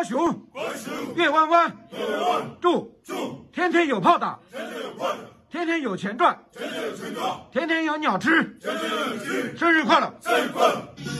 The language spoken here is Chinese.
高雄，月弯弯，祝天天有炮打，天天有钱赚，天天有鸟吃，生日快乐！丁